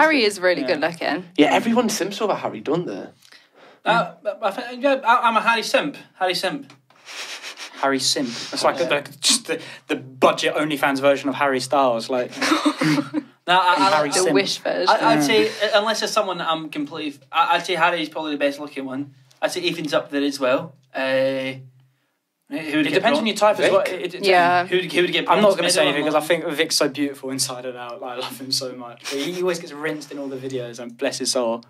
Harry is really Yeah. good looking. Yeah, everyone simps over Harry, don't they? Uh, but I think, yeah, I- I'm a Harry simp. Harry simp. Harry Simp. It's like the, just the, the budget OnlyFans version of Harry Styles. Like, No, I, I, Harry I, The Simp. wish version. I, I'd say unless there's someone that I'm completely, I, I'd say Harry's probably the best looking one. I'd say Ethan's up there as well. Uh, who would it get depends on your type as well. It- it- yeah. Um, who would, who would get? I'm not going to say anything because I think Vik's so beautiful inside and out. Like, I love him so much. But he always gets rinsed in all the videos, and bless his soul.